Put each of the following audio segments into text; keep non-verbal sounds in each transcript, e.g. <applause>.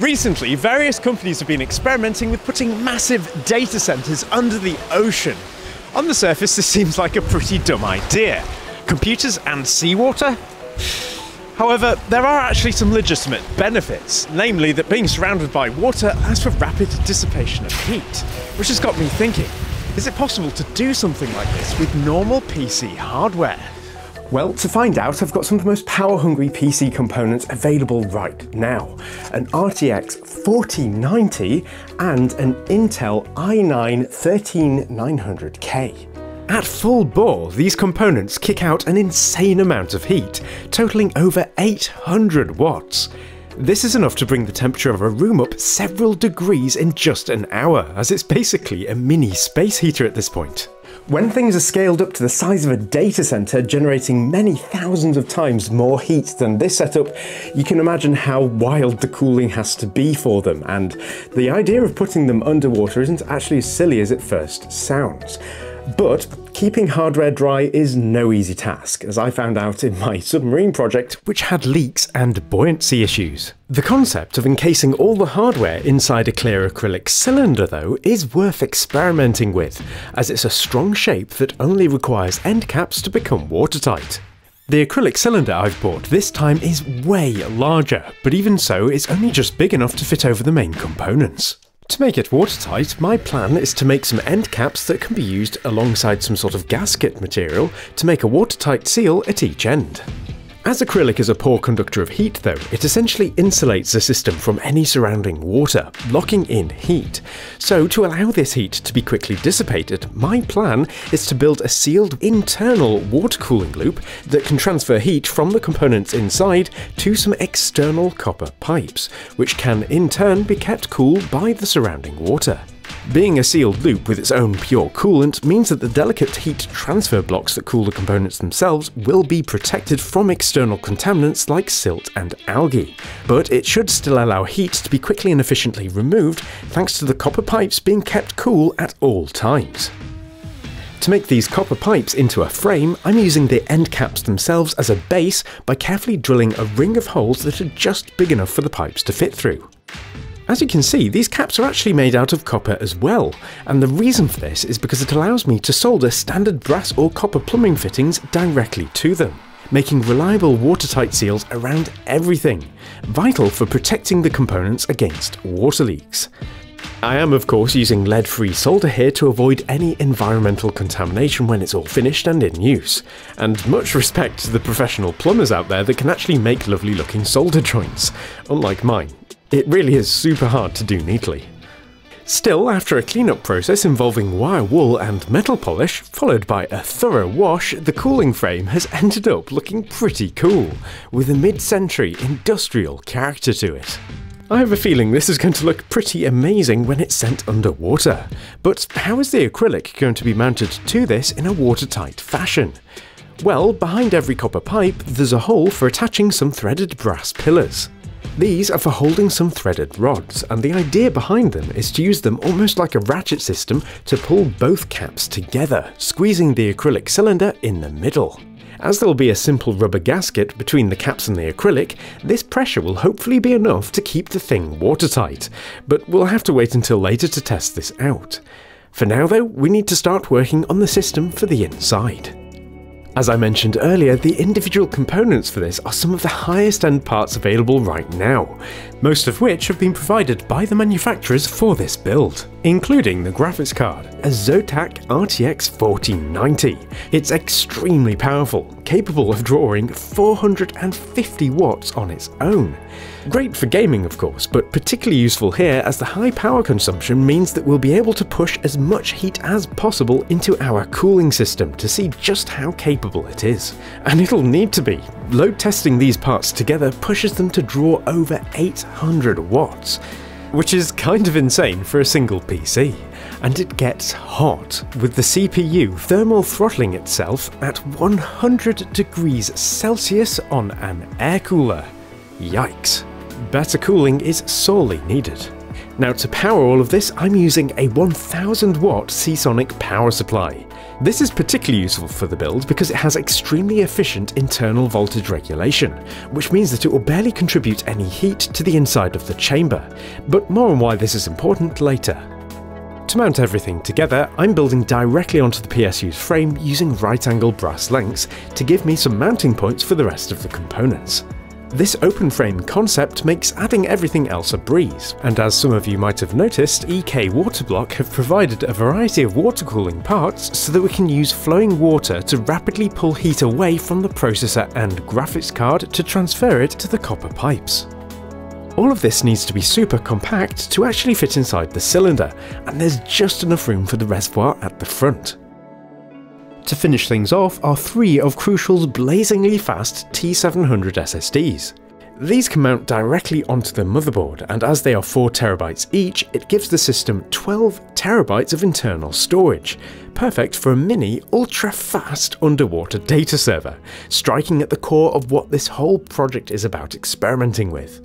Recently, various companies have been experimenting with putting massive data centers under the ocean. On the surface, this seems like a pretty dumb idea. Computers and seawater? However, there are actually some legitimate benefits, namely that being surrounded by water allows for rapid dissipation of heat, which has got me thinking is it possible to do something like this with normal PC hardware? Well, to find out, I've got some of the most power-hungry PC components available right now. An RTX 4090 and an Intel i9 13900K. At full bore, these components kick out an insane amount of heat, totaling over 800 watts. This is enough to bring the temperature of a room up several degrees in just an hour, as it's basically a mini space heater at this point. When things are scaled up to the size of a data center, generating many thousands of times more heat than this setup, you can imagine how wild the cooling has to be for them, and the idea of putting them underwater isn't actually as silly as it first sounds. But keeping hardware dry is no easy task, as I found out in my submarine project, which had leaks and buoyancy issues. The concept of encasing all the hardware inside a clear acrylic cylinder, though, is worth experimenting with, as it's a strong shape that only requires end caps to become watertight. The acrylic cylinder I've bought this time is way larger, but even so, it's only just big enough to fit over the main components. To make it watertight, my plan is to make some end caps that can be used alongside some sort of gasket material to make a watertight seal at each end. As acrylic is a poor conductor of heat though, it essentially insulates the system from any surrounding water, locking in heat. So to allow this heat to be quickly dissipated, my plan is to build a sealed internal water cooling loop that can transfer heat from the components inside to some external copper pipes, which can in turn be kept cool by the surrounding water. Being a sealed loop with its own pure coolant means that the delicate heat transfer blocks that cool the components themselves will be protected from external contaminants like silt and algae, but it should still allow heat to be quickly and efficiently removed thanks to the copper pipes being kept cool at all times. To make these copper pipes into a frame, I'm using the end caps themselves as a base by carefully drilling a ring of holes that are just big enough for the pipes to fit through. As you can see, these caps are actually made out of copper as well, and the reason for this is because it allows me to solder standard brass or copper plumbing fittings directly to them, making reliable watertight seals around everything, vital for protecting the components against water leaks. I am of course using lead-free solder here to avoid any environmental contamination when it's all finished and in use, and much respect to the professional plumbers out there that can actually make lovely looking solder joints, unlike mine, it really is super hard to do neatly. Still, after a cleanup process involving wire wool and metal polish, followed by a thorough wash, the cooling frame has ended up looking pretty cool, with a mid-century industrial character to it. I have a feeling this is going to look pretty amazing when it's sent underwater, but how is the acrylic going to be mounted to this in a watertight fashion? Well, behind every copper pipe, there's a hole for attaching some threaded brass pillars. These are for holding some threaded rods, and the idea behind them is to use them almost like a ratchet system to pull both caps together, squeezing the acrylic cylinder in the middle. As there will be a simple rubber gasket between the caps and the acrylic, this pressure will hopefully be enough to keep the thing watertight, but we'll have to wait until later to test this out. For now though, we need to start working on the system for the inside. As I mentioned earlier, the individual components for this are some of the highest end parts available right now, most of which have been provided by the manufacturers for this build, including the graphics card, a Zotac RTX 4090. It's extremely powerful, capable of drawing 450 watts on its own. Great for gaming of course, but particularly useful here as the high power consumption means that we'll be able to push as much heat as possible into our cooling system to see just how capable it is. And it'll need to be. Load testing these parts together pushes them to draw over 800 watts, which is kind of insane for a single PC. And it gets hot, with the CPU thermal throttling itself at 100 degrees Celsius on an air cooler. Yikes better cooling is sorely needed. Now to power all of this, I'm using a 1000 watt Seasonic power supply. This is particularly useful for the build because it has extremely efficient internal voltage regulation, which means that it will barely contribute any heat to the inside of the chamber, but more on why this is important later. To mount everything together, I'm building directly onto the PSU's frame using right angle brass links to give me some mounting points for the rest of the components. This open frame concept makes adding everything else a breeze, and as some of you might have noticed, EK Waterblock have provided a variety of water cooling parts so that we can use flowing water to rapidly pull heat away from the processor and graphics card to transfer it to the copper pipes. All of this needs to be super compact to actually fit inside the cylinder, and there's just enough room for the reservoir at the front. To finish things off are three of Crucial's blazingly fast T700 SSDs. These can mount directly onto the motherboard, and as they are 4TB each, it gives the system 12TB of internal storage, perfect for a mini, ultra-fast underwater data server, striking at the core of what this whole project is about experimenting with.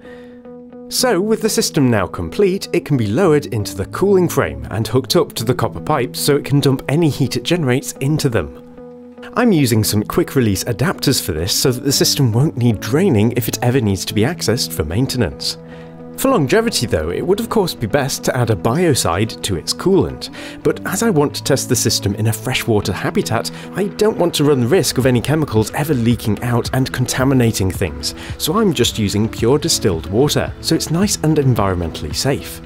So, with the system now complete, it can be lowered into the cooling frame and hooked up to the copper pipes so it can dump any heat it generates into them. I'm using some quick release adapters for this so that the system won't need draining if it ever needs to be accessed for maintenance. For longevity though, it would of course be best to add a biocide to its coolant, but as I want to test the system in a freshwater habitat, I don't want to run the risk of any chemicals ever leaking out and contaminating things, so I'm just using pure distilled water, so it's nice and environmentally safe.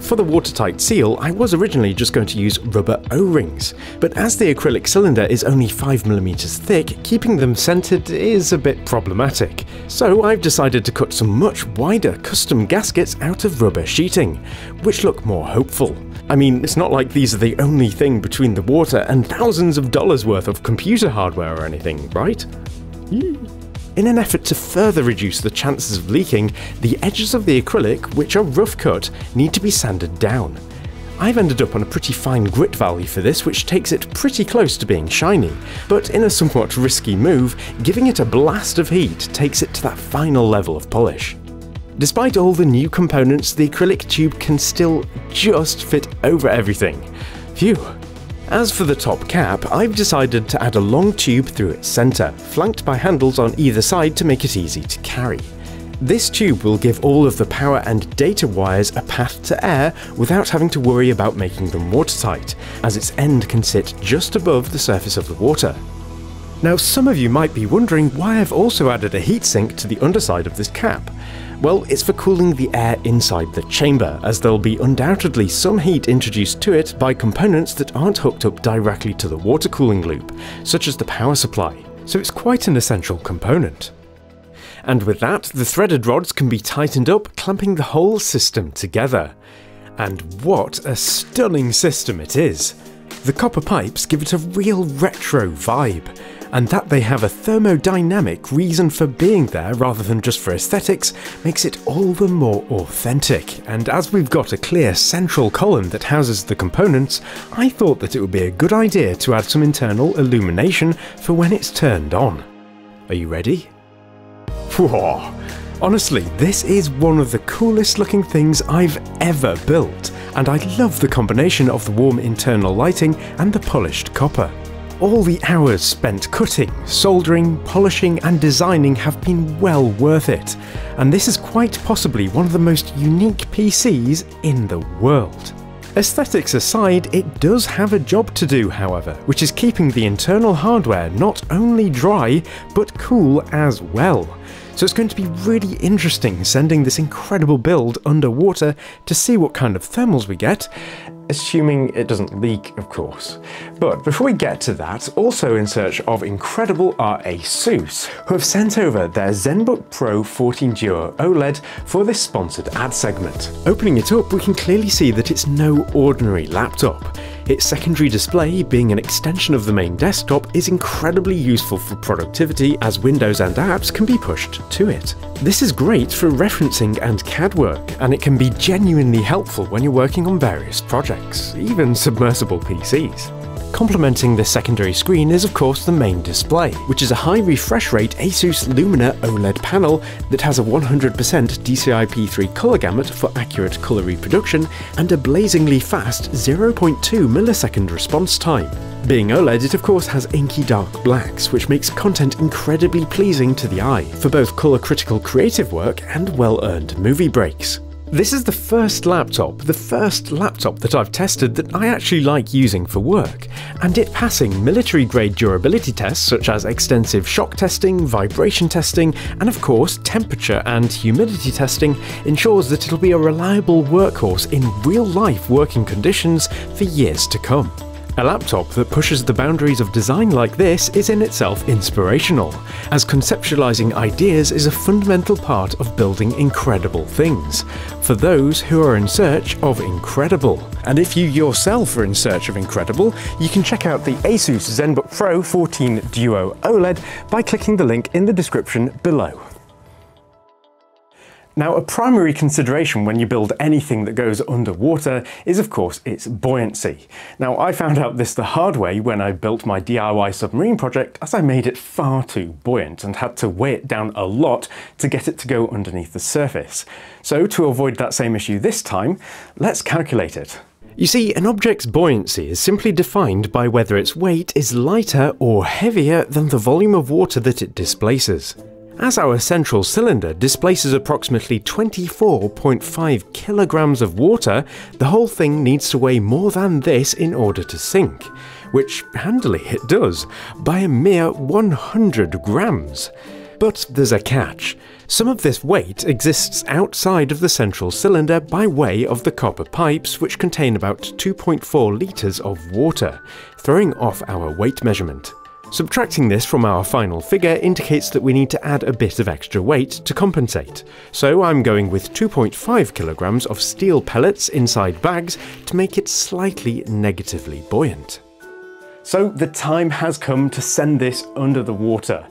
For the watertight seal, I was originally just going to use rubber O-rings, but as the acrylic cylinder is only 5mm thick, keeping them centered is a bit problematic. So I've decided to cut some much wider custom gaskets out of rubber sheeting, which look more hopeful. I mean, it's not like these are the only thing between the water and thousands of dollars worth of computer hardware or anything, right? In an effort to further reduce the chances of leaking, the edges of the acrylic, which are rough cut, need to be sanded down. I've ended up on a pretty fine grit value for this, which takes it pretty close to being shiny, but in a somewhat risky move, giving it a blast of heat takes it to that final level of polish. Despite all the new components, the acrylic tube can still just fit over everything. Phew, as for the top cap, I've decided to add a long tube through its centre, flanked by handles on either side to make it easy to carry. This tube will give all of the power and data wires a path to air without having to worry about making them watertight, as its end can sit just above the surface of the water. Now some of you might be wondering why I've also added a heatsink to the underside of this cap. Well, it's for cooling the air inside the chamber, as there'll be undoubtedly some heat introduced to it by components that aren't hooked up directly to the water cooling loop, such as the power supply, so it's quite an essential component. And with that, the threaded rods can be tightened up, clamping the whole system together. And what a stunning system it is! The copper pipes give it a real retro vibe, and that they have a thermodynamic reason for being there rather than just for aesthetics makes it all the more authentic. And as we've got a clear central column that houses the components, I thought that it would be a good idea to add some internal illumination for when it's turned on. Are you ready? Whoa. Honestly, this is one of the coolest looking things I've ever built, and I love the combination of the warm internal lighting and the polished copper. All the hours spent cutting, soldering, polishing and designing have been well worth it, and this is quite possibly one of the most unique PCs in the world. Aesthetics aside, it does have a job to do however, which is keeping the internal hardware not only dry, but cool as well. So it's going to be really interesting sending this incredible build underwater to see what kind of thermals we get, assuming it doesn't leak, of course. But before we get to that, also in search of incredible are ASUS, who have sent over their ZenBook Pro 14 Duo OLED for this sponsored ad segment. Opening it up, we can clearly see that it's no ordinary laptop. Its secondary display, being an extension of the main desktop, is incredibly useful for productivity as windows and apps can be pushed to it. This is great for referencing and CAD work, and it can be genuinely helpful when you're working on various projects, even submersible PCs. Complementing the secondary screen is of course the main display, which is a high refresh rate Asus Lumina OLED panel that has a 100% DCI-P3 colour gamut for accurate colour reproduction and a blazingly fast 0.2 millisecond response time. Being OLED, it of course has inky dark blacks, which makes content incredibly pleasing to the eye for both colour critical creative work and well earned movie breaks. This is the first laptop, the first laptop that I've tested that I actually like using for work, and it passing military grade durability tests such as extensive shock testing, vibration testing, and of course temperature and humidity testing ensures that it'll be a reliable workhorse in real life working conditions for years to come. A laptop that pushes the boundaries of design like this is in itself inspirational, as conceptualizing ideas is a fundamental part of building incredible things, for those who are in search of incredible. And if you yourself are in search of incredible, you can check out the Asus ZenBook Pro 14 Duo OLED by clicking the link in the description below. Now, a primary consideration when you build anything that goes underwater is, of course, its buoyancy. Now, I found out this the hard way when I built my DIY submarine project, as I made it far too buoyant and had to weigh it down a lot to get it to go underneath the surface. So, to avoid that same issue this time, let's calculate it. You see, an object's buoyancy is simply defined by whether its weight is lighter or heavier than the volume of water that it displaces. As our central cylinder displaces approximately 24.5 kilograms of water, the whole thing needs to weigh more than this in order to sink, which handily it does, by a mere 100 grams. But there's a catch. Some of this weight exists outside of the central cylinder by way of the copper pipes, which contain about 2.4 litres of water, throwing off our weight measurement. Subtracting this from our final figure indicates that we need to add a bit of extra weight to compensate, so I'm going with 2.5 kilograms of steel pellets inside bags to make it slightly negatively buoyant. So the time has come to send this under the water.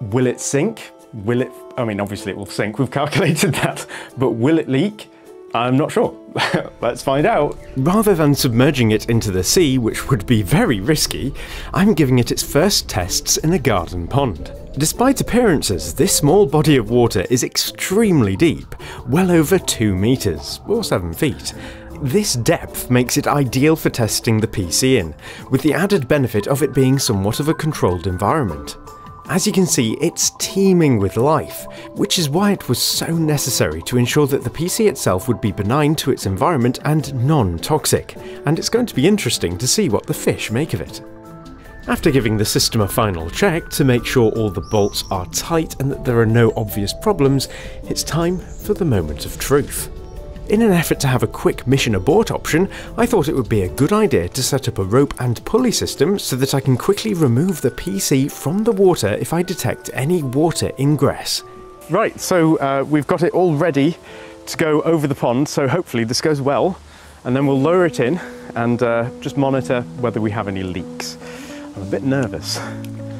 Will it sink? Will it, I mean obviously it will sink, we've <laughs> calculated that, but will it leak? I'm not sure. <laughs> Let's find out. Rather than submerging it into the sea, which would be very risky, I'm giving it its first tests in a garden pond. Despite appearances, this small body of water is extremely deep, well over 2 metres, or 7 feet. This depth makes it ideal for testing the PC in, with the added benefit of it being somewhat of a controlled environment. As you can see, it's teeming with life, which is why it was so necessary to ensure that the PC itself would be benign to its environment and non-toxic, and it's going to be interesting to see what the fish make of it. After giving the system a final check to make sure all the bolts are tight and that there are no obvious problems, it's time for the moment of truth. In an effort to have a quick mission abort option, I thought it would be a good idea to set up a rope and pulley system so that I can quickly remove the PC from the water if I detect any water ingress. Right, so uh, we've got it all ready to go over the pond, so hopefully this goes well, and then we'll lower it in and uh, just monitor whether we have any leaks. I'm a bit nervous.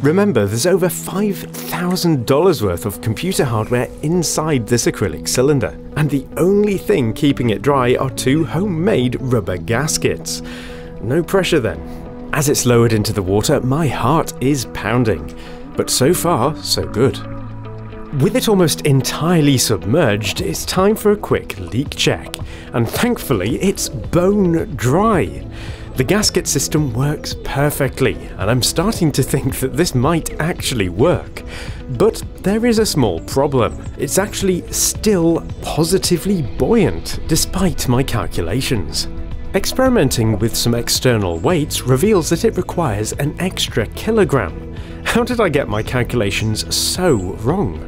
Remember, there's over $5,000 worth of computer hardware inside this acrylic cylinder, and the only thing keeping it dry are two homemade rubber gaskets. No pressure then. As it's lowered into the water, my heart is pounding, but so far, so good. With it almost entirely submerged, it's time for a quick leak check, and thankfully it's bone dry. The gasket system works perfectly, and I'm starting to think that this might actually work. But there is a small problem. It's actually still positively buoyant, despite my calculations. Experimenting with some external weights reveals that it requires an extra kilogram. How did I get my calculations so wrong?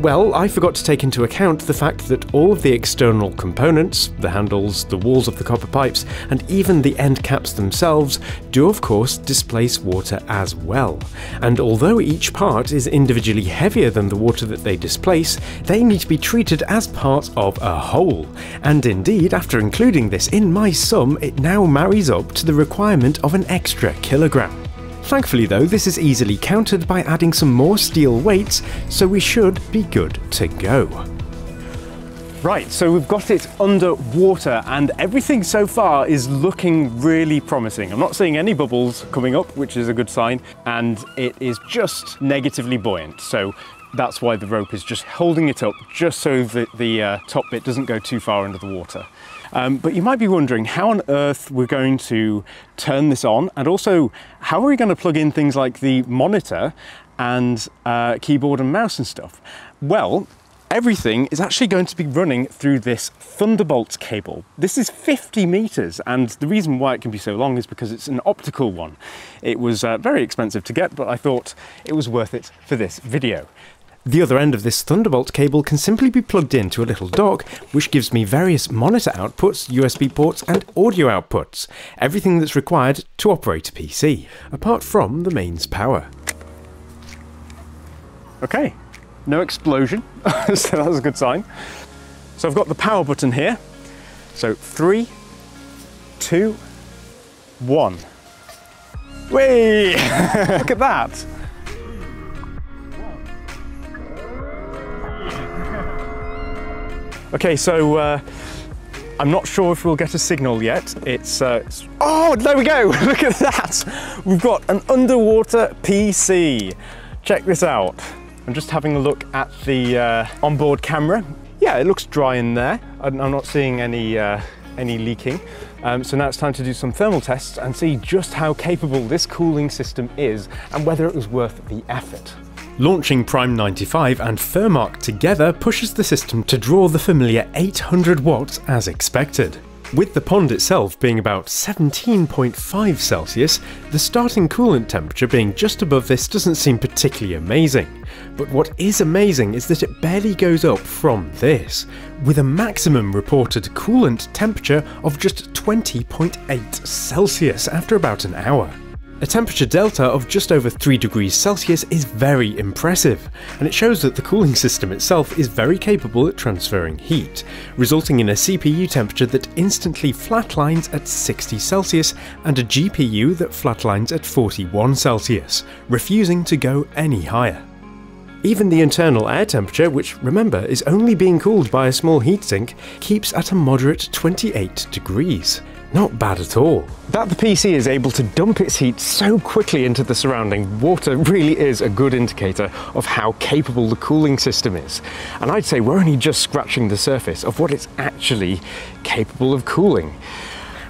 Well, I forgot to take into account the fact that all of the external components, the handles, the walls of the copper pipes, and even the end caps themselves, do of course displace water as well. And although each part is individually heavier than the water that they displace, they need to be treated as part of a whole. And indeed, after including this in my sum, it now marries up to the requirement of an extra kilogram. Thankfully though, this is easily countered by adding some more steel weights, so we should be good to go. Right, so we've got it under water and everything so far is looking really promising. I'm not seeing any bubbles coming up, which is a good sign, and it is just negatively buoyant. So that's why the rope is just holding it up just so that the uh, top bit doesn't go too far under the water. Um, but you might be wondering how on earth we're going to turn this on and also how are we going to plug in things like the monitor and uh, keyboard and mouse and stuff? Well, everything is actually going to be running through this Thunderbolt cable. This is 50 meters, and the reason why it can be so long is because it's an optical one. It was uh, very expensive to get, but I thought it was worth it for this video. The other end of this Thunderbolt cable can simply be plugged into a little dock, which gives me various monitor outputs, USB ports, and audio outputs. Everything that's required to operate a PC, apart from the mains power. Okay, no explosion, <laughs> so that's a good sign. So I've got the power button here. So three, two, one. Whee! <laughs> Look at that! Okay, so uh, I'm not sure if we'll get a signal yet. It's, uh, it's, oh, there we go. <laughs> Look at that. We've got an underwater PC. Check this out. I'm just having a look at the uh, onboard camera. Yeah, it looks dry in there. I'm not seeing any, uh, any leaking. Um, so now it's time to do some thermal tests and see just how capable this cooling system is and whether it was worth the effort. Launching Prime 95 and FurMark together pushes the system to draw the familiar 800 watts as expected. With the pond itself being about 17.5 Celsius, the starting coolant temperature being just above this doesn't seem particularly amazing. But what is amazing is that it barely goes up from this, with a maximum reported coolant temperature of just 20.8 Celsius after about an hour. A temperature delta of just over 3 degrees Celsius is very impressive, and it shows that the cooling system itself is very capable at transferring heat, resulting in a CPU temperature that instantly flatlines at 60 Celsius and a GPU that flatlines at 41 Celsius, refusing to go any higher. Even the internal air temperature, which remember is only being cooled by a small heatsink, keeps at a moderate 28 degrees. Not bad at all. That the PC is able to dump its heat so quickly into the surrounding water really is a good indicator of how capable the cooling system is. And I'd say we're only just scratching the surface of what it's actually capable of cooling.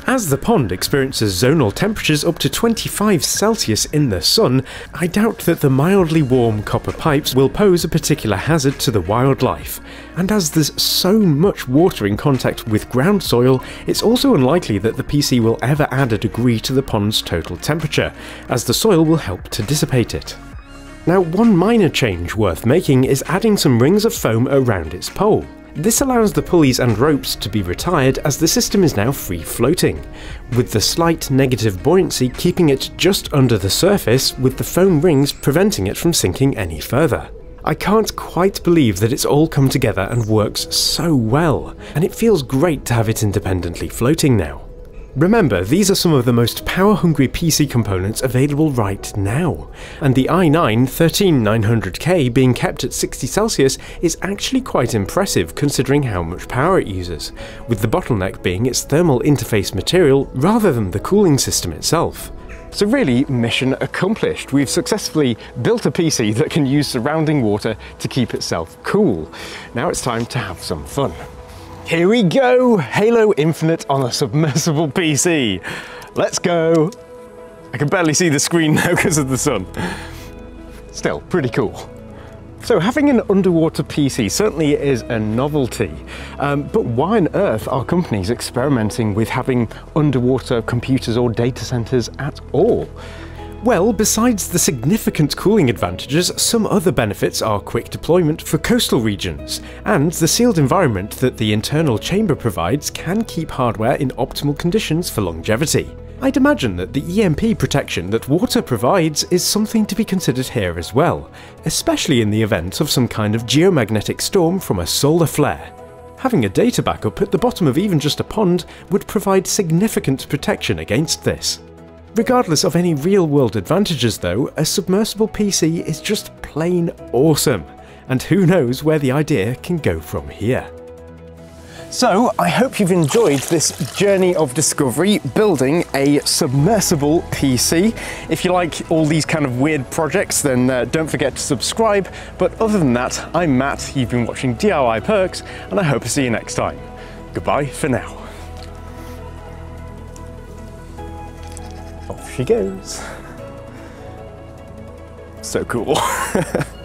As the pond experiences zonal temperatures up to 25 Celsius in the sun, I doubt that the mildly warm copper pipes will pose a particular hazard to the wildlife. And as there's so much water in contact with ground soil, it's also unlikely that the PC will ever add a degree to the pond's total temperature, as the soil will help to dissipate it. Now, one minor change worth making is adding some rings of foam around its pole. This allows the pulleys and ropes to be retired as the system is now free floating, with the slight negative buoyancy keeping it just under the surface with the foam rings preventing it from sinking any further. I can't quite believe that it's all come together and works so well, and it feels great to have it independently floating now. Remember, these are some of the most power-hungry PC components available right now, and the i9-13900K being kept at 60 Celsius is actually quite impressive considering how much power it uses, with the bottleneck being its thermal interface material rather than the cooling system itself. So really, mission accomplished. We've successfully built a PC that can use surrounding water to keep itself cool. Now it's time to have some fun. Here we go! Halo Infinite on a submersible <laughs> PC. Let's go! I can barely see the screen <laughs> now because of the sun. Still, pretty cool. So having an underwater PC certainly is a novelty, um, but why on earth are companies experimenting with having underwater computers or data centers at all? Well, besides the significant cooling advantages, some other benefits are quick deployment for coastal regions, and the sealed environment that the internal chamber provides can keep hardware in optimal conditions for longevity. I'd imagine that the EMP protection that water provides is something to be considered here as well, especially in the event of some kind of geomagnetic storm from a solar flare. Having a data backup at the bottom of even just a pond would provide significant protection against this. Regardless of any real world advantages though, a submersible PC is just plain awesome, and who knows where the idea can go from here. So, I hope you've enjoyed this journey of discovery building a submersible PC. If you like all these kind of weird projects, then uh, don't forget to subscribe. But other than that, I'm Matt, you've been watching DIY Perks, and I hope to see you next time. Goodbye for now. She goes. So cool. <laughs>